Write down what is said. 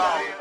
alone.